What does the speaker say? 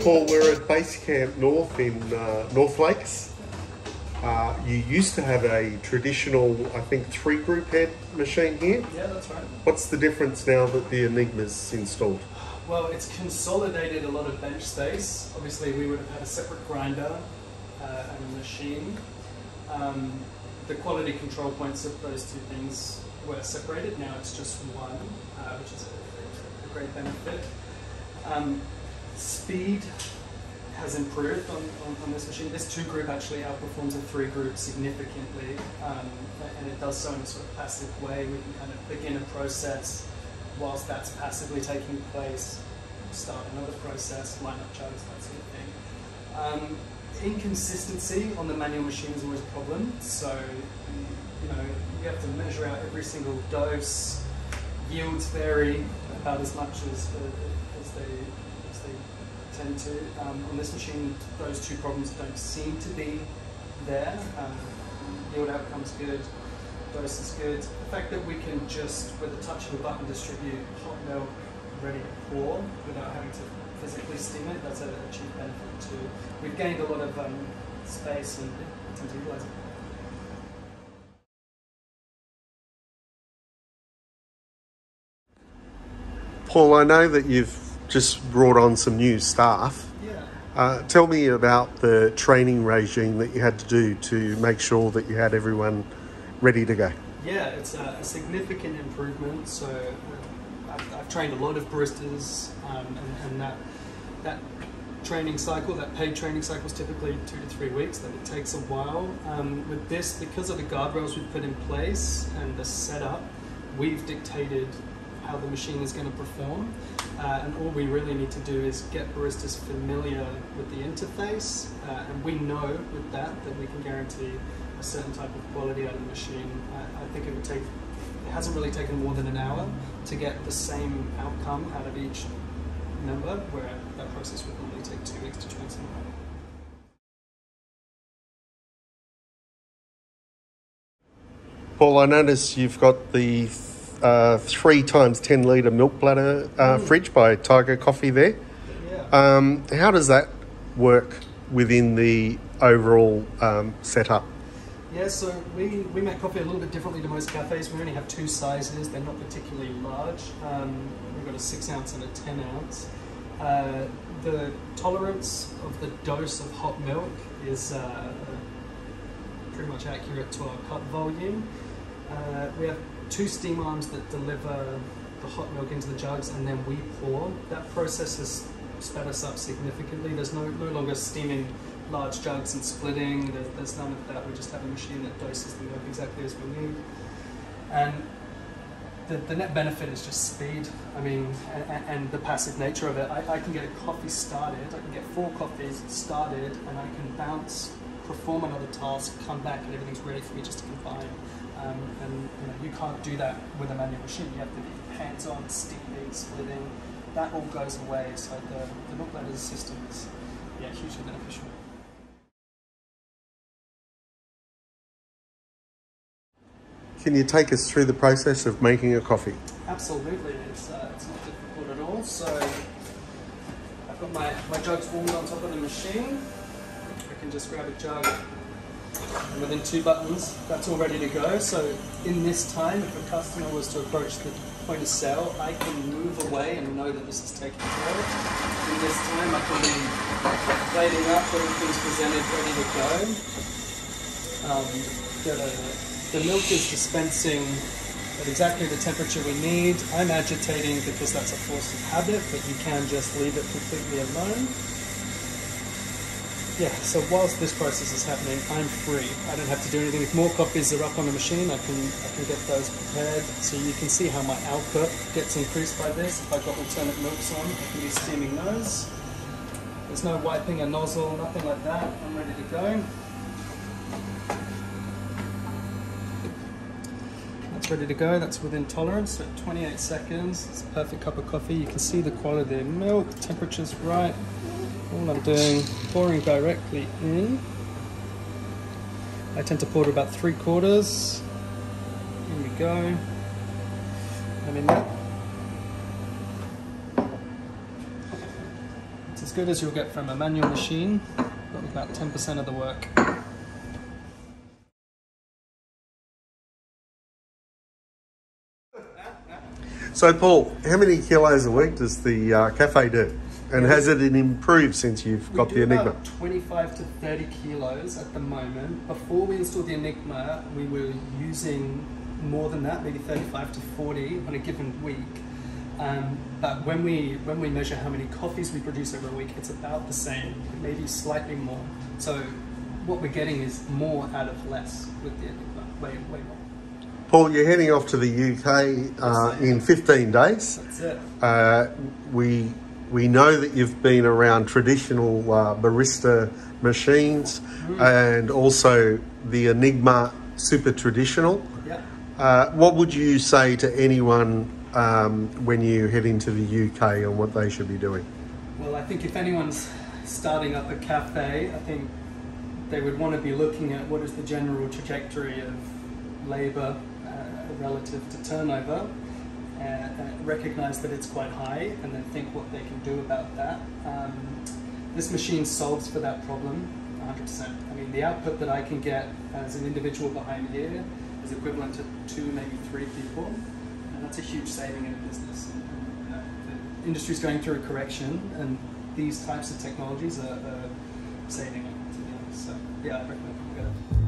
Paul, we're at Basecamp North in uh, North Lakes. Uh, you used to have a traditional, I think, three group head machine here. Yeah, that's right. What's the difference now that the Enigma's installed? Well, it's consolidated a lot of bench space. Obviously, we would have had a separate grinder uh, and a machine. Um, the quality control points of those two things were separated. Now it's just one, uh, which is a, a great benefit. Um, speed has improved on, on, on, this machine. This two group actually outperforms the three group significantly, um, and it does so in a sort of passive way. We can kind of begin a process whilst that's passively taking place, start another process, line up jugs, that sort of thing. Um, inconsistency on the manual machine is always a problem. So, you know, you have to measure out every single dose. Yields vary about as much as, uh, as, they, as they tend to. Um, on this machine, those two problems don't seem to be there. Um, yield outcome's good, dose is good. The fact that we can just, with a touch of a button, distribute hot milk ready to pour without having to physically steam it, that's a, a chief benefit too. We've gained a lot of um, space and tend to utilize it. Paul, I know that you've just brought on some new staff. Yeah. Uh, tell me about the training regime that you had to do to make sure that you had everyone ready to go. Yeah, it's a, a significant improvement. So uh, I've, I've, trained a lot of baristas, um, and, and, that that training cycle, that paid training cycle, is typically two to three weeks. That it takes a while. Um, with this, because of the guardrails we've put in place and the setup, we've dictated how the machine is going to perform. Uh, and all we really need to do is get baristas familiar with the interface, uh, and we know with that that we can guarantee a certain type of quality out of the machine. I, I think it would take, it hasn't really taken more than an hour to get the same outcome out of each member, where that process would normally take two weeks to train someone. Paul, I notice you've got the uh, three times 10 litre milk bladder uh, mm. fridge by Tiger Coffee there. Yeah. Um, how does that work within the overall um, setup? Yeah, so we, we make coffee a little bit differently to most cafes. We only have two sizes, they're not particularly large. Um, we've got a 6 ounce and a 10 ounce. Uh, the tolerance of the dose of hot milk is uh, pretty much accurate to our cup volume. Uh, we have two steam arms that deliver the hot milk into the jugs and then we pour. That process has sped us up significantly. There's no, no longer steaming large jugs and splitting. There's, there's none of that. We just have a machine that doses the milk exactly as we need. And the, the net benefit is just speed. I mean, and, and the passive nature of it. I, I, can get a coffee started. I can get four coffees started, and I can bounce, perform another task, come back, and everything's ready for me just to combine. Um, and you know, you can't do that with a manual machine. You have to be hands-on, steaming, splitting. That all goes away. So the, the milk bladder system is yeah, hugely beneficial. Can you take us through the process of making a coffee? Absolutely, it's, uh, it's not difficult at all. So I've got my, my jugs warmed on top of the machine. I can just grab a jug and within two buttons, that's all ready to go. So in this time, if a customer was to approach the point of sale, I can move away and know that this is taken care of. In this time, I can be plating up, everything's presented, ready to go. Um, the, the milk is dispensing at exactly the temperature we need. I'm agitating because that's a force of habit, but you can just leave it completely alone yeah, so whilst this process is happening, I'm free. I don't have to do anything. If more copies are up on the machine, I can I can get those prepared. So you can see how my output gets increased by this. If I've got alternate milks on, I can be steaming those. There's no wiping a nozzle, nothing like that. I'm ready to go. That's ready to go. That's within tolerance. So 28 seconds. It's a perfect cup of coffee. You can see the quality of the milk. Temperature's right all I'm doing, pouring directly in. I tend to pour to about three quarters. Here we go. I mean that. It's as good as you'll get from a manual machine, but with about 10% of the work. So, Paul, how many kilos a week does the uh, cafe do? And has it improved since you've got the Enigma? About 25 to 30 kilos at the moment. Before we installed the Enigma, we were using more than that, maybe 35 to 40 on a given week. Um, but when we when we measure how many coffees we produce over a week, it's about the same, maybe slightly more. So what we're getting is more out of less with the Enigma, way way more. Paul, you're heading off to the UK uh, in 15 days. That's it. Uh, we we know that you've been around traditional uh, barista machines and also the Enigma super traditional. Yeah. Uh, what would you say to anyone um, when you head into the UK on what they should be doing? Well, I think if anyone's starting up a cafe, I think they would want to be looking at what is the general trajectory of labour uh, relative to turnover, uh, recognise that it's quite high, and then think what they can do about that. Um, this machine solves for that problem 100%. I mean, the output that I can get as an individual behind here is equivalent to two, maybe three people, and that's a huge saving in a business. And, and, uh, the industry's going through a correction, and these types of technologies are, are saving it. So, yeah, I recommend it.